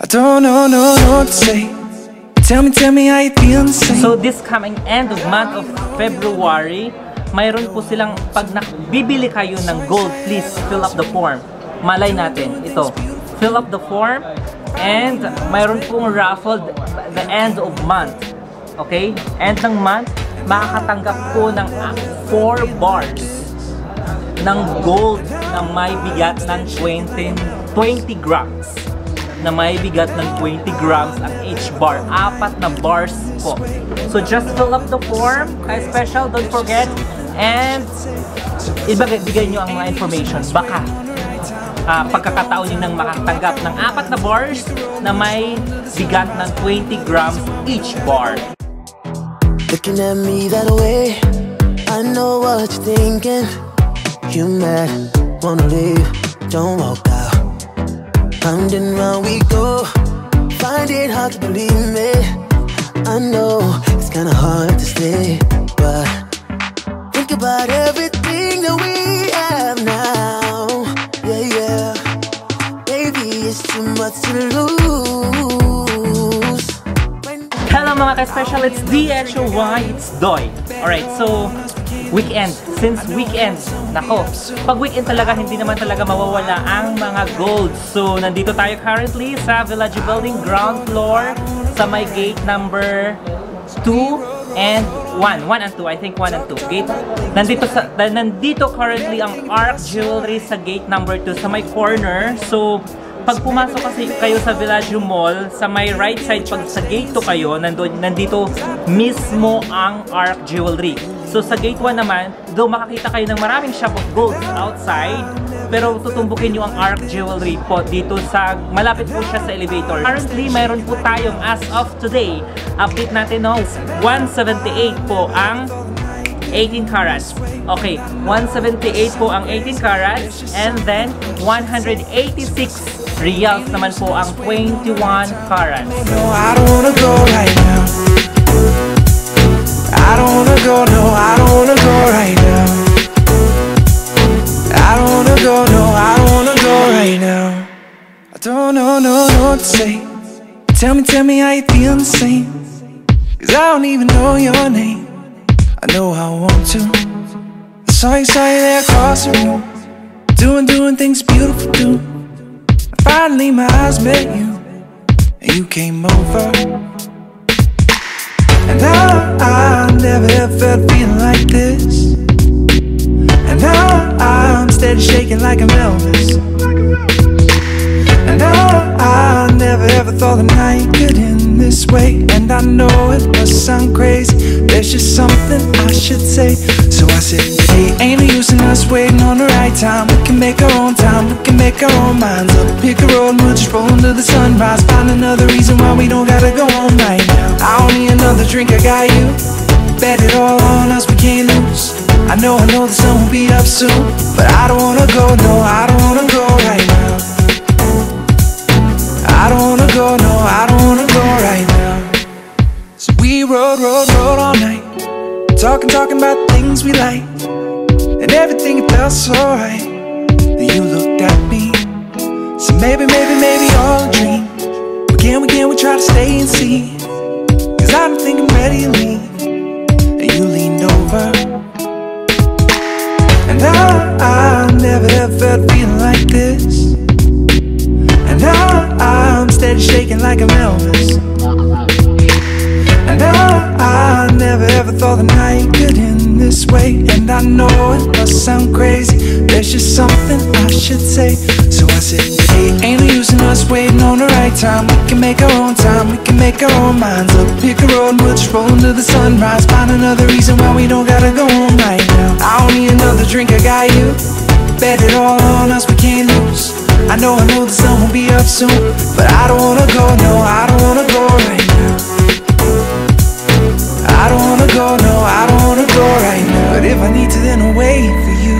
I don't know, no, no to say. Tell me, tell me how you feel same. So this coming end of month of February, mayroon po silang pag bibili kayo ng gold, please fill up the form. Malay natin, ito. Fill up the form and mayroon pong raffle the end of month. Okay? End ng month, makakatanggap po ng 4 bars ng gold na may bigat ng 20, 20 grams na may bigat ng 20 grams ang each bar. Apat na bars po. So just fill up the form. Kaya special, don't forget. And ibigay bigay nyo ang mga information. Baka ah, pagkakataon nyo nang makatanggap ng apat na bars na may bigat ng 20 grams each bar. Looking at me that way, I know what you're thinking. You mad, wanna leave, don't walk out. Round and we go, find it hard to believe me. I know it's kinda hard to stay, but think about everything that we have now. Yeah, yeah. Maybe it's too much to lose. Hello mga ka-special, it's DHOY, it's Dhoy. Alright, so weekend. Since weekend, nako, pag weekend talaga, hindi naman talaga mawawala ang mga gold. So, nandito tayo currently sa Village Building ground floor sa may gate number 2 and 1. 1 and 2, I think 1 and 2. Gate, nandito, sa, nandito currently ang Arc Jewelry sa gate number 2 sa may corner. So, pag pumasok kasi kayo sa Villaggio Mall, sa may right side, pag sa gate 2 kayo, nandun, nandito mismo ang Arc Jewelry. So sa gate 1 naman, though makakita kayo ng maraming shop of gold outside, pero tutumbukin nyo ang Arc Jewelry po dito sa, malapit po siya sa elevator. Currently, mayroon po tayong as of today, update natin no, 178 po ang 18 carats. Okay, 178 po ang 18 carats and then 186 reals naman po ang 21 carats. No, I don't wanna go right now. I don't even know your name. I know I want to. I saw you, saw you there across the room. Doing, doing things beautiful do. Finally, my eyes met you, and you came over. And now I never ever felt feeling like this. And now I'm steady shaking like I'm Elvis. Never ever thought the night could end this way. And I know it must sound crazy. There's just something I should say. So I said, Hey, ain't no use in us waiting on the right time. We can make our own time. We can make our own minds up. Pick a road and we'll just roll into the sunrise. Find another reason why we don't gotta go on right now. I don't need another drink. I got you. Bet it all on us. We can't lose. I know, I know the sun will be up soon. But I don't wanna go. No, I don't wanna go right now. I don't wanna go, no, I don't wanna go right now. So we rode, rode, rode all night. Talking, talking about things we like. And everything it felt so right. Then you looked at me. So maybe, maybe, maybe all a dream. But can we, can we try to stay and see? Cause I don't think I'm ready to leave. And you leaned over. And now I never ever felt feeling like this. I'm shaking like I'm Elvis. And now I never ever thought the night could end this way. And I know it must sound crazy. There's just something I should say. So I said, Hey, ain't no use us waiting on the right time. We can make our own time. We can make our own minds up. Pick a road we'll just roll into the sunrise. Find another reason why we don't gotta go home right now. I don't need another drink. I got you. Bet it all on us. We can't lose. I know, I know the sun will be up soon, but I don't wanna go, no, I don't wanna go right now. I don't wanna go, no, I don't wanna go right now. But if I need to, then I'll wait for you.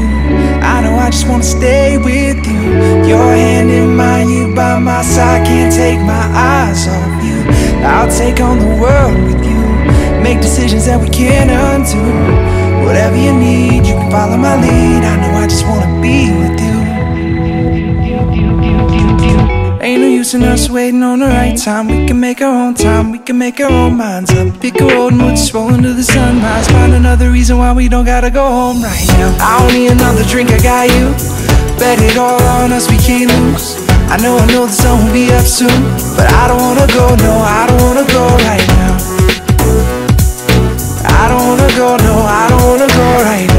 I know I just wanna stay with you. Your hand in mine, you by my side, can't take my eyes off you. I'll take on the world with you, make decisions that we can't undo. Whatever you need, you can follow my lead. I know I just wanna be with you. Us, waiting on the right time. We can make our own time, we can make our own minds up. Pick a road and we'll just roll into the sunrise Find another reason why we don't gotta go home right now. I don't need another drink, I got you. Bet it all on us, we can't lose. I know, I know the sun will be up soon But I don't wanna go, no, I don't wanna go right now. I don't wanna go, no, I don't wanna go right now